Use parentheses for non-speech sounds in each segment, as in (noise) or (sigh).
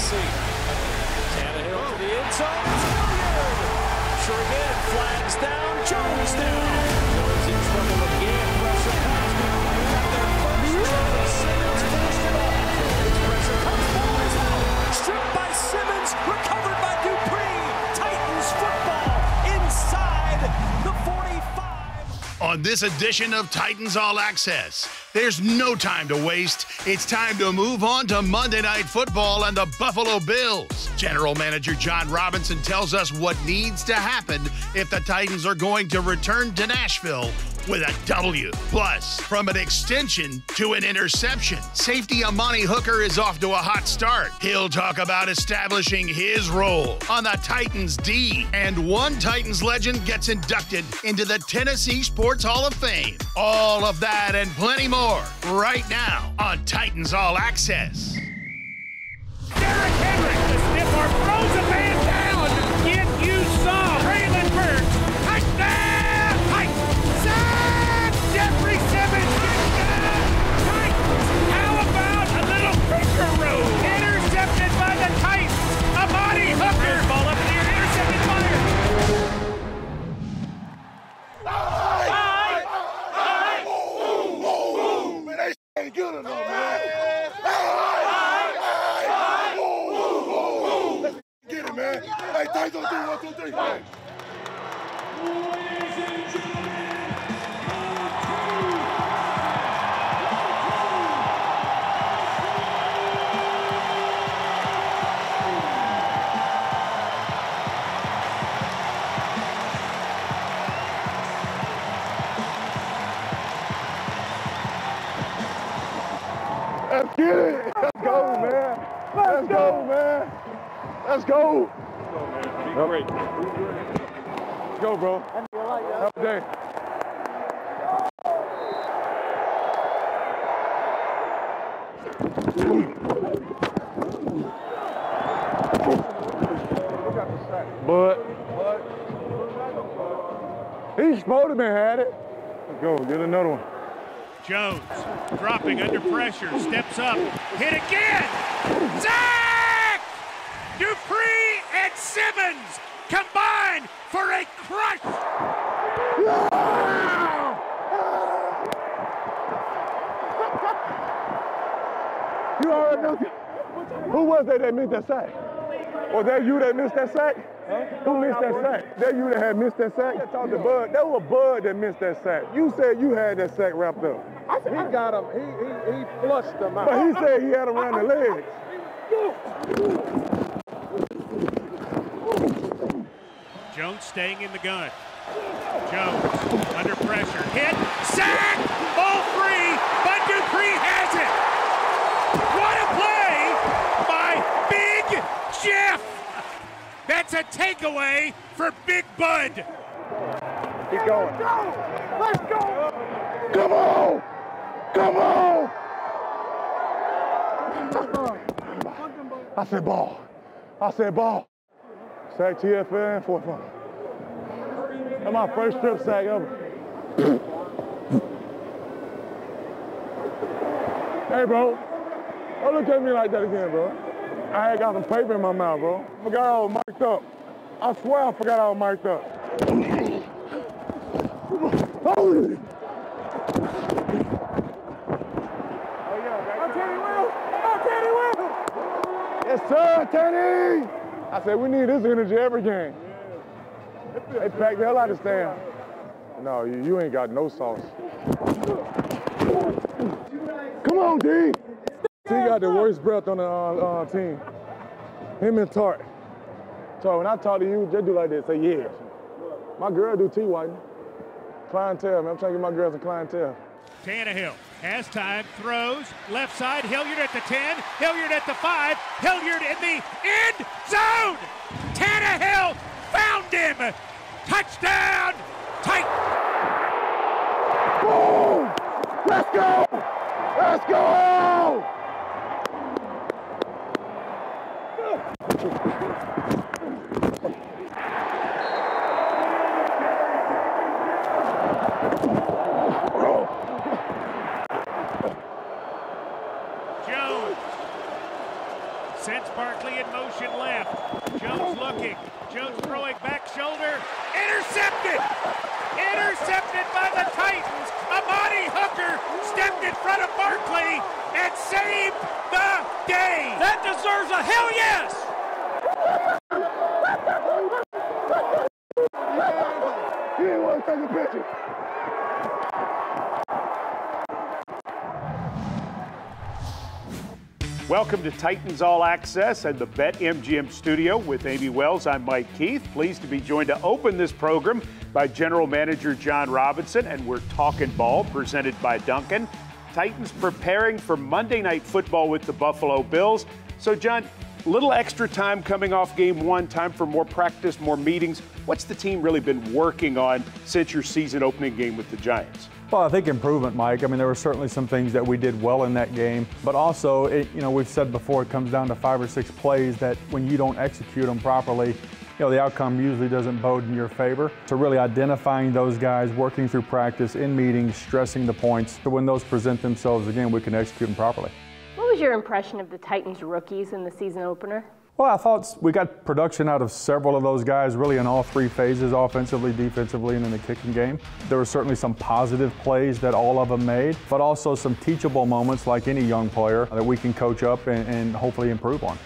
see. Tannehill to the. Sure again. Flags down. Jones down. Jones in trouble again. Pressure has got their first. Simmons it off. Pressure comes. Stripped by Simmons. Recovered by Dupree. Titans football inside the 45. On this edition of Titans All Access, there's no time to waste. It's time to move on to Monday Night Football and the Buffalo Bills. General Manager Jon Robinson tells us what needs to happen if the Titans are going to return to Nashville with a W. Plus, from an extension to an interception, safety Amani Hooker is off to a hot start. He'll talk about establishing his role on the Titans D, and one Titans legend gets inducted into the Tennessee Sports Hall of Fame. All of that and plenty more right now on Titans All Access. Derrick Let's go. Great. Let's go, bro. Have a day. But he's supposed to have had it. Let's go. Get another one. Jones dropping under pressure, steps up, hit again. Zach! Dupree and Simmons combine for a crush. You already know. Who was that that missed that sack? Was that you that missed that sack? Who missed that sack? That you that had missed that sack? Talk to Bud. That was Bud that missed that sack. You said you had that sack wrapped up. He got him. He, he, he flushed him out. But he said he had him around the legs. Jones staying in the gun. Jones under pressure, hit, sack, ball free, but Dupree has it. What a play by Big Jeff. That's a takeaway for Big Bud. Keep going. Let's go. Come on. Come on. I said ball. I said ball. Sack TFN, fourth one. That's my first strip sack ever. (coughs) hey, bro. Don't look at me like that again, bro. I had got some paper in my mouth, bro. Forgot I was mic'd up. I swear I forgot I was mic'd up. Oh, Hold oh, oh, it. Yes, sir, Teddy. I said, we need this energy every game. They packed the hell out of the stand. No, you, you ain't got no sauce. Come on, D. He got the worst breath on the uh, uh, team. Him and Tart. So when I talk to you, just do like this. Say, yeah. My girl do T-Whiting. Clientele, man. I'm trying to get my girls some clientele. Tannehill has time, throws, left side, Hilliard at the 10, Hilliard at the 5, Hilliard in the end zone! Tannehill found him! Touchdown! Tight! Boom! Let's go! Let's go! Jones Sends Barkley in motion left. Jones looking. Jones throwing back shoulder. Intercepted! Intercepted by the Titans. Amani Hooker stepped in front of Barkley and saved the day. That deserves a hell yes! He didn't want to take a picture. Welcome to Titans All Access and the Bet MGM studio with Amie Wells. I'm Mike Keith. Pleased to be joined to open this program by General Manager Jon Robinson, and we're talking ball presented by Dunkin'. Titans preparing for Monday Night Football with the Buffalo Bills. So, Jon, little extra time coming off game one, time for more practice, more meetings. What's the team really been working on since your season opening game with the Giants? Well, I think improvement, Mike. I mean, there were certainly some things that we did well in that game, but also, it, you know, we've said before, it comes down to five or six plays that when you don't execute them properly, you know, the outcome usually doesn't bode in your favor. So really identifying those guys, working through practice, in meetings, stressing the points, so when those present themselves again, we can execute them properly. What was your impression of the Titans rookies in the season opener? Well, I thought we got production out of several of those guys, really in all three phases offensively, defensively, and in the kicking game. There were certainly some positive plays that all of them made, but also some teachable moments, like any young player, that we can coach up and, and hopefully improve on.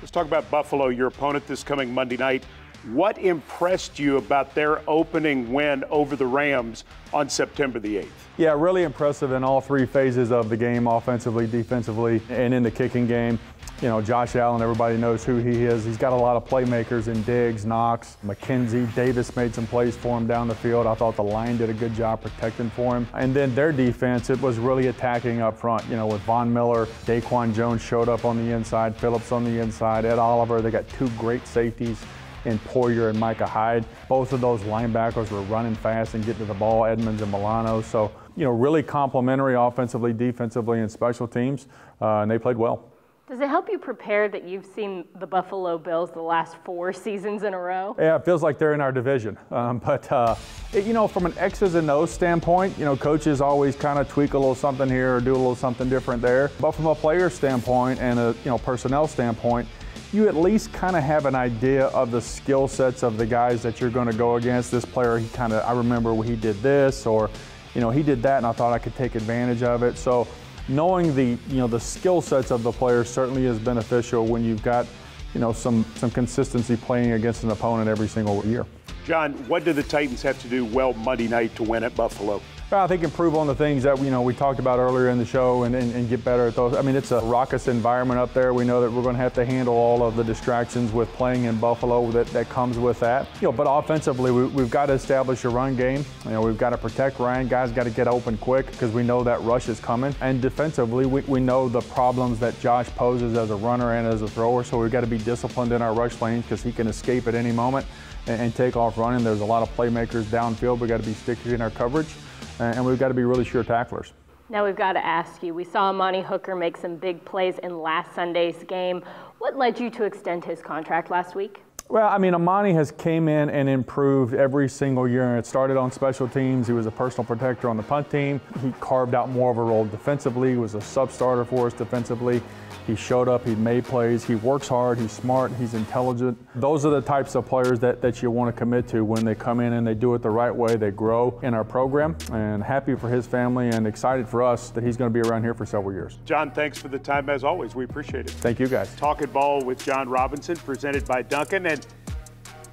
Let's talk about Buffalo, your opponent this coming Monday night. What impressed you about their opening win over the Rams on September the 8th? Yeah, really impressive in all three phases of the game offensively, defensively, and in the kicking game. You know, Josh Allen, everybody knows who he is. He's got a lot of playmakers in Diggs, Knox, McKenzie. Davis made some plays for him down the field. I thought the line did a good job protecting for him. And then their defense, it was really attacking up front. You know, with Von Miller, Daquan Jones showed up on the inside, Phillips on the inside, Ed Oliver. They got two great safeties in Poyer and Micah Hyde. Both of those linebackers were running fast and getting to the ball, Edmunds and Milano. So, you know, really complementary offensively, defensively, and special teams, uh, and they played well. Does it help you prepare that you've seen the Buffalo Bills the last four (laughs) seasons in a row? Yeah, it feels like they're in our division. Um, but, uh, it, you know, from an X's and O's standpoint, you know, coaches always kind of tweak a little something here or do a little something different there. But from a player standpoint and a, you know, personnel standpoint, you at least kind of have an idea of the skill sets of the guys that you're going to go against. This player, he kind of, I remember he did this or, you know, he did that and I thought I could take advantage of it. So, knowing the you know the skill sets of the players certainly is beneficial when you've got you know some some consistency playing against an opponent every single year. Jon, what do the Titans have to do well Monday night to win at Buffalo? I think improve on the things that you know we talked about earlier in the show and, and, and, get better at those. I mean, it's a raucous environment up there. We know that we're going to have to handle all of the distractions with playing in Buffalo that, that comes with that. You know, but offensively, we, have got to establish a run game. You know, we've got to protect Ryan. Guys got to get open quick because we know that rush is coming. And defensively, we, we know the problems that Josh poses as a runner and as a thrower. So we've got to be disciplined in our rush lanes because he can escape at any moment and, and take off running. There's a lot of playmakers downfield. We've got to be sticky in our coverage Uh, and we've got to be really sure tacklers. Now we've got to ask you, we saw Amani Hooker make some big plays in last Sunday's game. What led you to extend his contract last week? Well, I mean, Amani has came in and improved every single year. It started on special teams. He was a personal protector on the punt team. He carved out more of a role defensively. He was a sub starter for us defensively. He showed up, he made plays, he works hard, he's smart, he's intelligent. Those are the types of players that, that you want to commit to when they come in and they do it the right way. They grow in our program and happy for his family and excited for us that he's going to be around here for several years. Jon, thanks for the time as always. We appreciate it. Thank you guys. Talking ball with Jon Robinson, presented by Dunkin'. And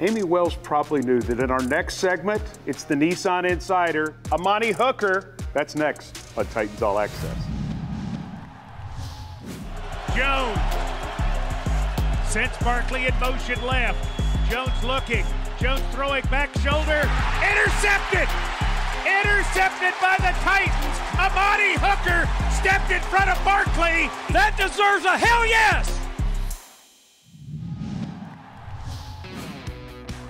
Amie Wells probably knew that in our next segment, it's the Nissan Insider, Amani Hooker. That's next on Titans All Access. Jones. Sends Barkley in motion left. Jones looking. Jones throwing back shoulder. Intercepted! Intercepted by the Titans. Amani Hooker stepped in front of Barkley. That deserves a hell yes!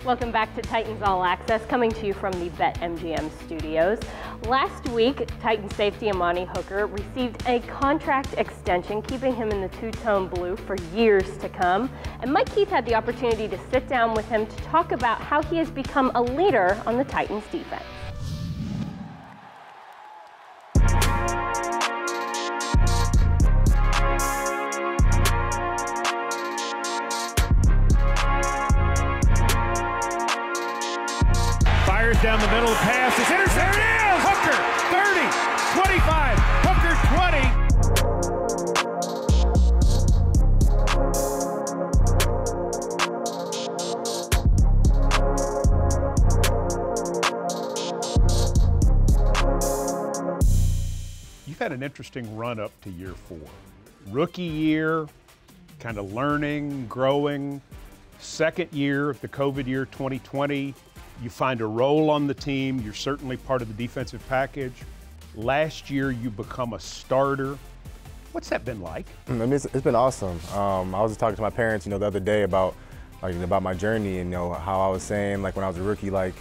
Welcome back to Titans All Access, coming to you from the BetMGM studios. Last week, Titan safety Amani Hooker received a contract extension, keeping him in the two-tone blue for years to come. And Mike Keith had the opportunity to sit down with him to talk about how he has become a leader on the Titans defense. Interesting run up to year four. Rookie year, kind of learning, growing. Second year, of the COVID year 2020, you find a role on the team. You're certainly part of the defensive package. Last year, you become a starter. What's that been like? I mean, it's, it's been awesome. Um, I was just talking to my parents, you know, the other day about like about my journey and you know how I was saying like when I was a rookie, like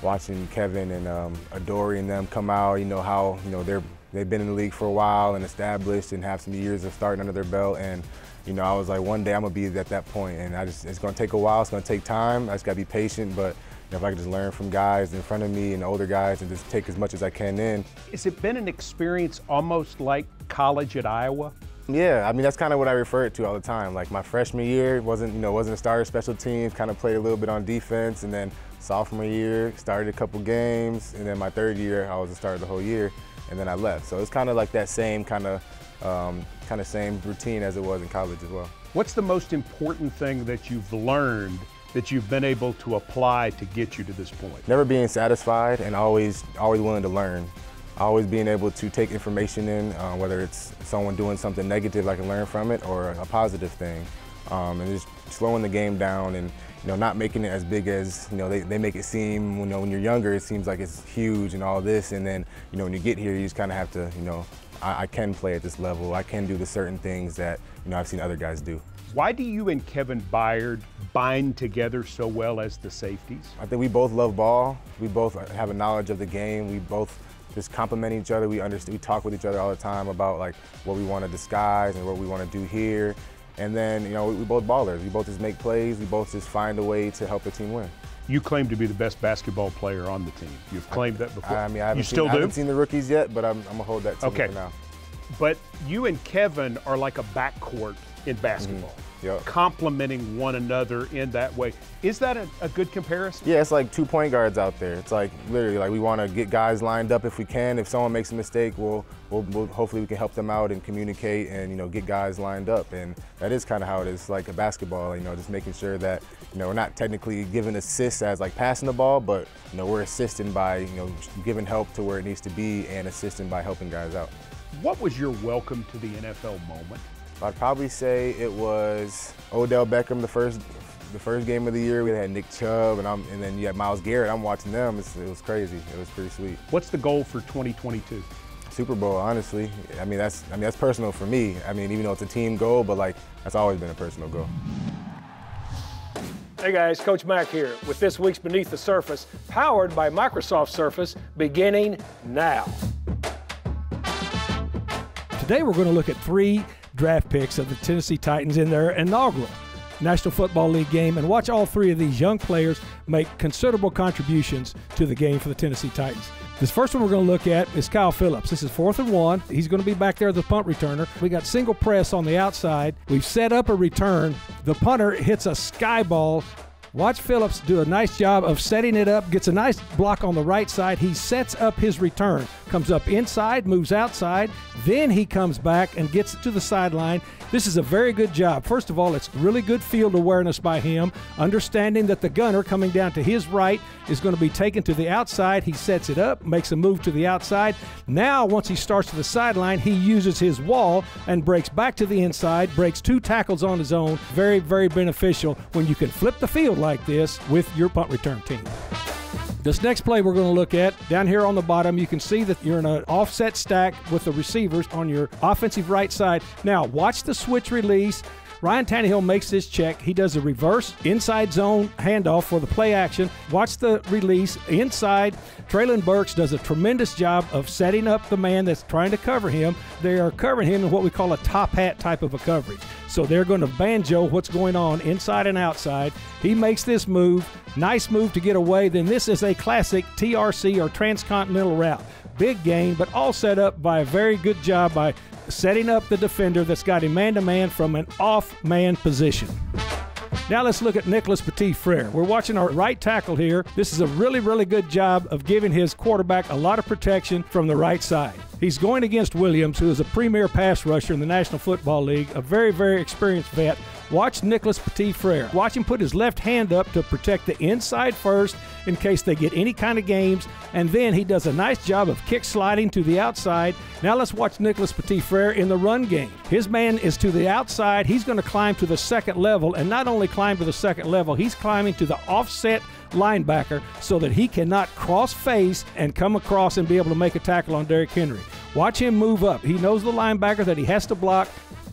watching Kevin and um, Adoree and them come out, you know how you know they're they've been in the league for a while and established and have some years of starting under their belt and. You know, I was like, one day I'm gonna be at that point. and I just—it's gonna take a while. It's gonna take time. I just gotta be patient. But you know, if I could just learn from guys in front of me and older guys, and just take as much as I can in, Has it been an experience almost like college at Iowa? Yeah, I mean that's kind of what I refer to all the time. Like my freshman year wasn't, you know, wasn't a starter special teams, kind of played a little bit on defense, and then sophomore year started a couple games, and then my third year I was a starter the whole year, and then I left. So it's kind of like that same kind of, um, kind of same routine as it was in college as well. What's the most important thing that you've learned that you've been able to apply to get you to this point? Never being satisfied and always, always willing to learn. Always being able to take information in, uh, whether it's someone doing something negative, I can learn from it, or a positive thing. Um, and just slowing the game down and you know not making it as big as you know they, they make it seem. You know when you're younger, it seems like it's huge and all this, and then you know when you get here, you just kind of have to you know I, I can play at this level. I can do the certain things that you know I've seen other guys do. Why do you and Kevin Byard bind together so well as the safeties? I think we both love ball. We both have a knowledge of the game. We both just complement each other. We understand. We talk with each other all the time about like what we want to disguise and what we want to do here. And then you know we, we both ballers. We both just make plays. We both just find a way to help the team win. You claim to be the best basketball player on the team. You've claimed that before. I mean, I haven't, you seen, still I haven't seen the rookies yet, but I'm, I'm gonna hold that to Okay. for now. But you and Kevin are like a backcourt in basketball, mm-hmm. Yep. complementing one another in that way. Is that a, a good comparison? Yeah, it's like two point guards out there. It's like literally like we want to get guys lined up if we can. If someone makes a mistake, we'll, we'll, we'll hopefully we can help them out and communicate and you know get guys lined up. And that is kind of how it is like a basketball. You know, just making sure that you know we're not technically giving assists as like passing the ball, but you know we're assisting by you know giving help to where it needs to be and assisting by helping guys out. What was your welcome to the NFL moment? I'd probably say it was Odell Beckham the first the first game of the year. We had Nick Chubb and I'm and then you had Myles Garrett. I'm watching them. It's, it was crazy. It was pretty sweet. What's the goal for 2022? Super Bowl, honestly. I mean that's I mean that's personal for me. I mean even though it's a team goal, but like that's always been a personal goal. Hey guys, Coach Mack here with this week's Beneath the Surface, powered by Microsoft Surface, beginning now. Today we're going to look at three draft picks of the Tennessee Titans in their inaugural National Football League game and watch all three of these young players make considerable contributions to the game for the Tennessee Titans. This first one we're going to look at is Kyle Phillips. This is fourth and one. He's going to be back there as the punt returner. We got single press on the outside. We've set up a return. The punter hits a sky ball Watch Phillips do a nice job of setting it up, gets a nice block on the right side. He sets up his return, comes up inside, moves outside, then he comes back and gets it to the sideline. This is a very good job. First of all, it's really good field awareness by him, understanding that the gunner coming down to his right is going to be taken to the outside. He sets it up, makes a move to the outside. Now, once he starts to the sideline, he uses his wall and breaks back to the inside, breaks two tackles on his own. Very, very beneficial when you can flip the field like this with your punt return team. This next play we're going to look at down here on the bottom, you can see that you're in an offset stack with the receivers on your offensive right side. Now, watch the switch release. Ryan Tannehill makes this check. He does a reverse inside zone handoff for the play action. Watch the release inside. Treylon Burks does a tremendous job of setting up the man that's trying to cover him. They are covering him in what we call a top hat type of a coverage. So they're going to banjo what's going on inside and outside. He makes this move. Nice move to get away. Then this is a classic TRC or transcontinental route. Big gain, but all set up by a very good job by setting up the defender that's got him man to man from an off man position. Now let's look at Nicholas Petit Frere. We're watching our right tackle here. This is a really, really good job of giving his quarterback a lot of protection from the right side. He's going against Williams, who is a premier pass rusher in the National Football League, a very, very experienced vet. Watch Nicholas Petit Frere. Watch him put his left hand up to protect the inside first in case they get any kind of games, and then he does a nice job of kick sliding to the outside. Now let's watch Nicholas Petit Frere in the run game. His man is to the outside. He's going to climb to the second level, and not only climb to the second level, he's climbing to the offset linebacker so that he cannot cross face and come across and be able to make a tackle on Derrick Henry. Watch him move up. He knows the linebacker that he has to block,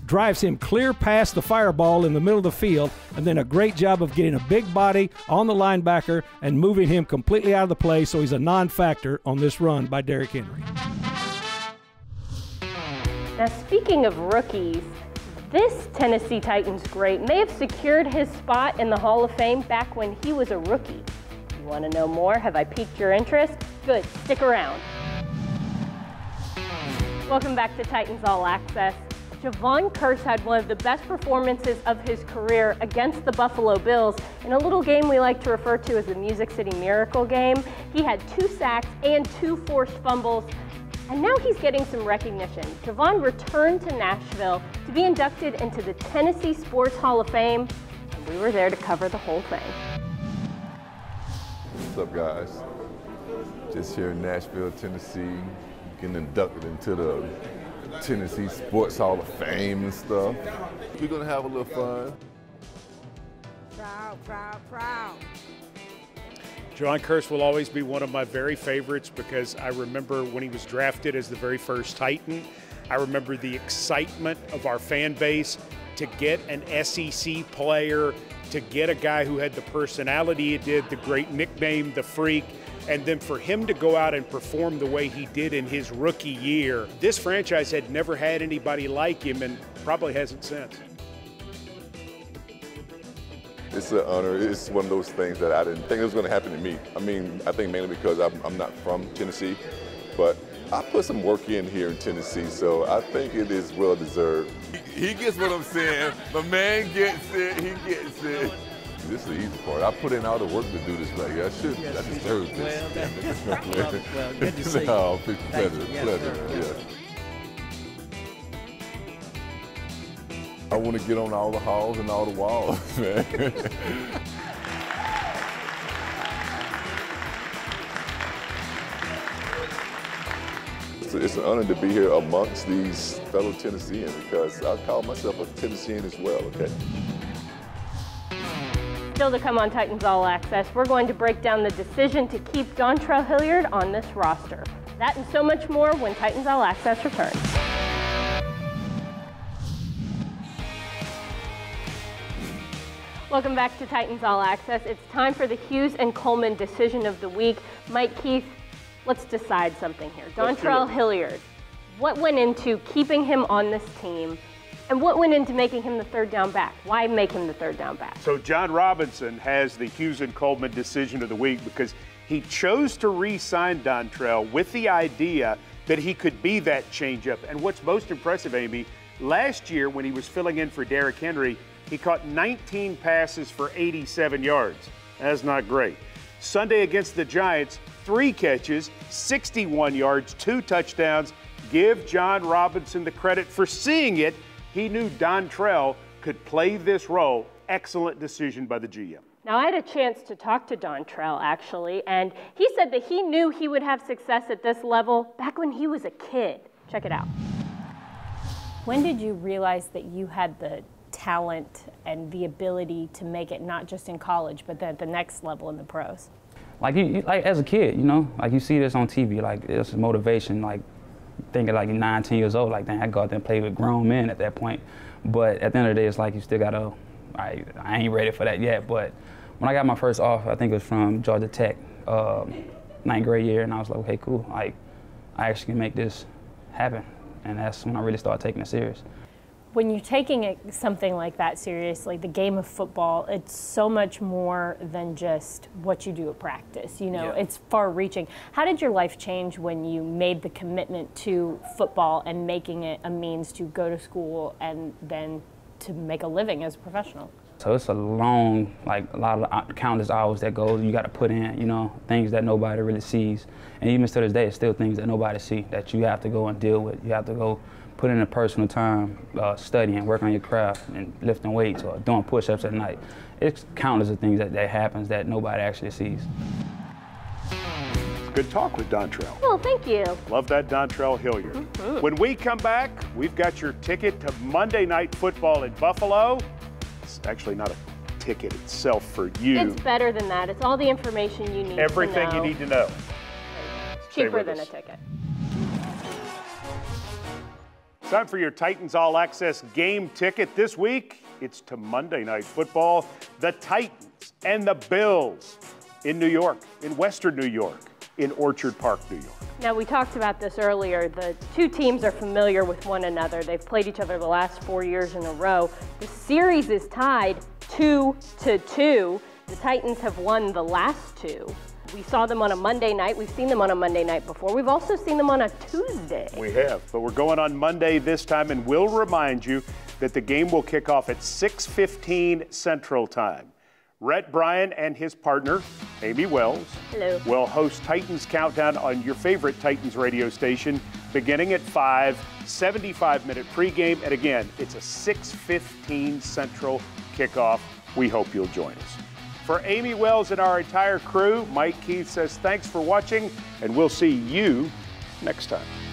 drives him clear past the fireball in the middle of the field, and then a great job of getting a big body on the linebacker and moving him completely out of the play so he's a non factor on this run by Derrick Henry. Now, speaking of rookies, this Tennessee Titans great may have secured his spot in the Hall of Fame back when he was a rookie. You want to know more? Have I piqued your interest? Good, stick around. Welcome back to Titans All Access. Jevon Kearse had one of the best performances of his career against the Buffalo Bills in a little game we like to refer to as the Music City Miracle game. He had two sacks and two forced fumbles, and now he's getting some recognition. Jevon returned to Nashville to be inducted into the Tennessee Sports Hall of Fame, and we were there to cover the whole thing. What's up, guys? Just here in Nashville, Tennessee, getting inducted into the Tennessee Sports Hall of Fame and stuff. We're gonna have a little fun. Proud, proud, proud. Jevon Kearse will always be one of my very favorites because I remember when he was drafted as the very first Titan. I remember the excitement of our fan base to get an SEC player, to get a guy who had the personality he did, the great nickname, the freak, and then for him to go out and perform the way he did in his rookie year. This franchise had never had anybody like him and probably hasn't since. It's an honor. It's one of those things that I didn't think it was going to happen to me. I mean, I think mainly because I'm, I'm not from Tennessee, but I put some work in here in Tennessee, so I think it is well deserved. He, he gets what I'm saying. The man gets it. He gets it. This is the easy part. I put in all the work to do this right here. I should. Yes, I deserve did. this. Well, that- (laughs) well, well, good to see you. no, it's Thank pleasure. Yes, pleasure. sir. Yeah. I want to get on all the halls and all the walls, (laughs) man. It's, it's an honor to be here amongst these fellow Tennesseans because I call myself a Tennessean as well, okay? Still to come on Titans All Access, we're going to break down the decision to keep Dontrell Hilliard on this roster. That and so much more when Titans All Access returns. Welcome back to Titans All Access. It's time for the Hughes and Coleman decision of the week. Mike Keith, let's decide something here. Dontrell. Hilliard, what went into keeping him on this team, and what went into making him the third down back? Why make him the third down back? So Jon Robinson has the Hughes and Coleman decision of the week because he chose to re-sign Dontrell with the idea that he could be that changeup. And what's most impressive, Amie, last year when he was filling in for Derrick Henry, he caught 19 passes for 87 yards. That's not great. Sunday against the Giants, three catches, 61 yards, two touchdowns. Give Jon Robinson the credit for seeing it. He knew Dontrell could play this role. Excellent decision by the GM. Now, I had a chance to talk to Dontrell actually, and he said that he knew he would have success at this level back when he was a kid. Check it out. When did you realize that you had the talent and the ability to make it not just in college, but then at the next level in the pros? like you, you- like as a kid, you know, like you see this on TV, like it's motivation, like thinking like nine, ten years old, like dang, I go out there and play with grown men at that point. But at the end of the day, it's like you still gotta, I, I ain't ready for that yet. But when I got my first offer, I think it was from Georgia Tech, um, ninth grade year, and I was like, okay, cool, like I actually can make this happen, and that's when I really started taking it serious. When you're taking it, something like that seriously, the game of football, it's so much more than just what you do at practice. You know, Yeah. it's far reaching. How did your life change when you made the commitment to football and making it a means to go to school and then to make a living as a professional. So it's a long, like a lot of uh, countless hours that goes. You got to put in, you know, things that nobody really sees, and even to this day, it's still things that nobody see that you have to go and deal with. You have to go put in a personal time, uh, studying, working on your craft, and lifting weights or doing push-ups at night. It's countless of things that, that happens that nobody actually sees. Good talk with Dontrell. Well, thank you. Love that Dontrell Hilliard. Mhm. When we come back, we've got your ticket to Monday Night Football in Buffalo. It's actually not a ticket itself for you. It's better than that. It's all the information you need Everything to you need to know. Stay Cheaper with than a ticket. Time for your Titans All Access game ticket. This week, it's to Monday Night Football. The Titans and the Bills in New York, in Western New York, in Orchard Park, New York. Now, we talked about this earlier. The two teams are familiar with one another. They've played each other the last four years in a row. The series is tied two to two. The Titans have won the last two. We saw them on a Monday night. We've seen them on a Monday night before. We've also seen them on a Tuesday. We have, but we're going on Monday this time, and we'll remind you that the game will kick off at 6:15 Central Time. Rhett Bryan and his partner, Amie Wells, Hello. will host Titans Countdown on your favorite Titans radio station, beginning at 5, 75-minute pregame, and again, it's a 6:15 Central kickoff. We hope you'll join us. For Amie Wells and our entire crew, Mike Keith says thanks for watching, and we'll see you next time.